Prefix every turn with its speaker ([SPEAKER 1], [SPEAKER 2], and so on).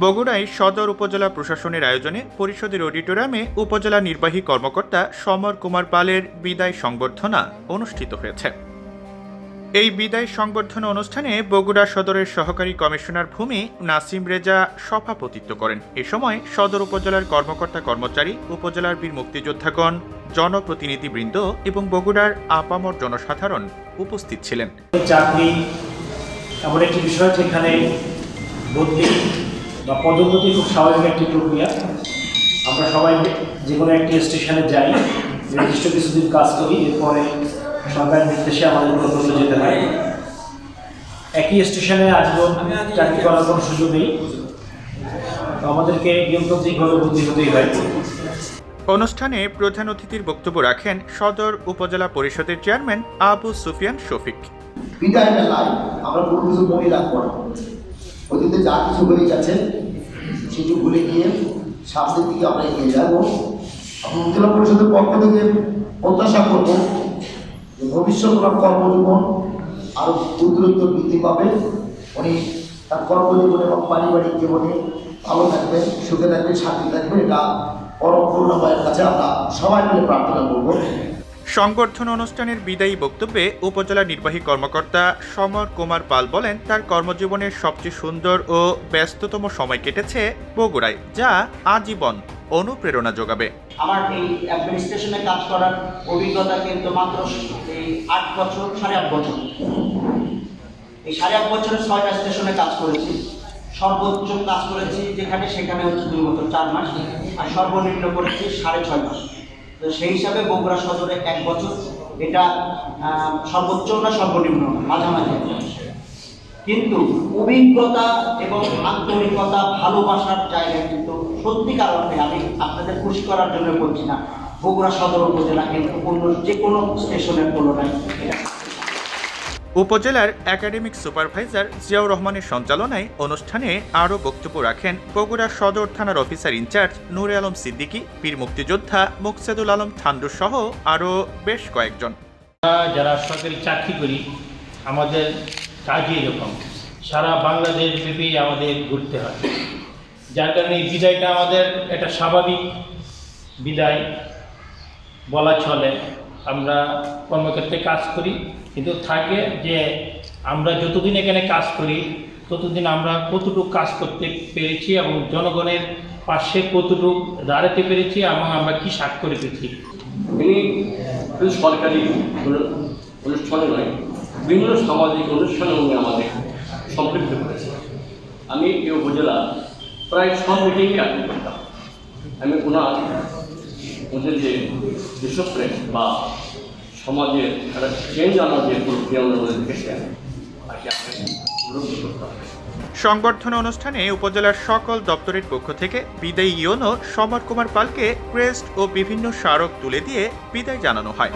[SPEAKER 1] বগুড়ায় সদর উপজেলা প্রশাসনের আয়োজনে পরিষদের অডিটোরিয়ামে উপজেলা নির্বাহী কর্মকর্তা সমর কুমার পালের বিদায় সংবর্ধনা অনুষ্ঠিত হয়েছে। এই বিদায় সংবর্ধনা অনুষ্ঠানে বগুড়া সদরের সহকারী কমিশনার ভূমি নাসিম রেজা সভাপতিত্ব করেন। এ সময় সদর উপজেলার কর্মকর্তা কর্মচারী, উপজেলার বীর মুক্তিযোদ্ধাগণ, জনপ্রতিনিধিবৃন্দ এবং বগুড়ার আপামর জনসাধারণ উপস্থিত ছিলেন।
[SPEAKER 2] চাকরি এমন একটি বিষয় যেখানে বদলি বা পদোন্নতি খুব স্বাভাবিক একটি প্রক্রিয়া। আমরা সবাই যে কোনো একটি স্টেশনে যাই, নির্দিষ্ট কিছুদিন কাজ করি, এরপরে সরকারের নির্দেশে আমাদের যেতে হয় একই স্টেশনে আজীবন চাকরি করার কোনো সুযোগ নেই। তো আমাদেরকে নিয়মতান্ত্রিকভাবে বদলি হতেই হয়।
[SPEAKER 1] অনুষ্ঠানে প্রধান অতিথির বক্তব্য রাখেন সদর উপজেলা পরিষদের চেয়ারম্যান আবু সুফিয়ান শফিক।
[SPEAKER 3] বিদায় আমরা কোনো কিছু মনে রাখব না অতীতে যা কিছু হয়ে গেছে সেটি ভুলে গিয়ে সামনের দিকে আমরা এগিয়ে যাব। আমরা উপজেলা পরিষদের পক্ষ থেকে প্রত্যাশা করব ভবিষ্যৎ ওনার কর্মজীবন আরও উত্তরোত্তর বৃদ্ধি পাবে। উনি তার কর্মজীবন এবং পারিবারিক জীবনে ভালো থাকবেন, সুখে থাকবেন, শান্তি থাকবেন। এটা পরম কাছে আমরা সবাই মিলে প্রার্থনা করব।
[SPEAKER 1] সংবর্ধনা অনুষ্ঠানের বিদায়ী বক্তব্যে উপজেলা নির্বাহী কর্মকর্তা সমর কুমার পাল বলেন, তার কর্মজীবনের সবচেয়ে সুন্দর ও ব্যস্ততম সময় কেটেছে বগুড়ায়, যা আজীবন অনুপ্রেরণা যোগাবে।
[SPEAKER 4] আমার এই অ্যাডমিনিস্ট্রেশনে কাজ করার অভিজ্ঞতা কিন্তু মাত্র এই আট বছর, সাড়ে আট বছর। এই সাড়ে আট বছরে ছয়টা স্টেশনে কাজ করেছি। সর্বোচ্চ কাজ করেছি যেখানে, সেখানে হচ্ছে দুই বছর, চার মাস। আর সর্বনিম্ন করেছি সাড়ে ছয় মাস। তো সেই হিসাবে বগুড়া সদরে এক বছর। এটা সর্বোচ্চ না সর্বনিম্ন? মাঝামাঝি। কিন্তু অভিজ্ঞতা এবং আন্তরিকতা ভালোবাসার জায়গায় কিন্তু সত্যিকার অর্থে আমি আপনাদের খুশি করার জন্য বলছি না। বগুড়া সদর উপজেলা কিন্তু অন্য যে কোনো স্টেশনের তুলনায়
[SPEAKER 1] উপজেলার একাডেমিক সুপারভাইজার জিয়াউর রহমানের সঞ্চালনায় অনুষ্ঠানে আরও বক্তব্য রাখেন বগুড়া সদর থানার officer in charge Nure Alam Siddiqui বীর মুক্তিযোদ্ধা মুকসেদুল আলম ঠান্ডু সহ আরও বেশ কয়েকজন।
[SPEAKER 5] যারা সরকারি চাকরি করি আমাদের কাজই এরকম সারা বাংলাদেশ ব্যাপী আমাদের ঘুরতে হয়। যার কারণে এই বিদায়টা আমাদের একটা স্বাভাবিক বিদায় বলা চলে। আমরা কর্মক্ষেত্রে কাজ করি, কিন্তু থাকে যে আমরা যতদিন এখানে কাজ করি, ততদিন আমরা কতটুকু কাজ করতে পেরেছি এবং জনগণের পাশে কতটুকু দাঁড়াতে পেরেছি এবং আমরা কি স্বাক্ষর রেখেছি
[SPEAKER 6] তিনি সরকারি অনুষ্ঠানে নয় বিভিন্ন সামাজিক অনুষ্ঠানে উনি আমাদের সম্পৃক্ত করেছেন। আমি এই উপজেলা প্রায় সব মিটিংয়ে অ্যাটেন্ড করতাম। আমি ওনার ওদের যে দেশপ্রেম বা সমাজের একটা চেঞ্জ আনার যে প্রক্রিয়া ওনার দেখেছেন, তাকে আমি উপলব্ধি করতাম।
[SPEAKER 1] সংবর্ধনা অনুষ্ঠানে উপজেলার সকল দপ্তরের পক্ষ থেকে বিদায়ী ইয়নো সমর কুমার পালকে ক্রেস্ট ও বিভিন্ন স্মারক তুলে দিয়ে বিদায় জানানো হয়।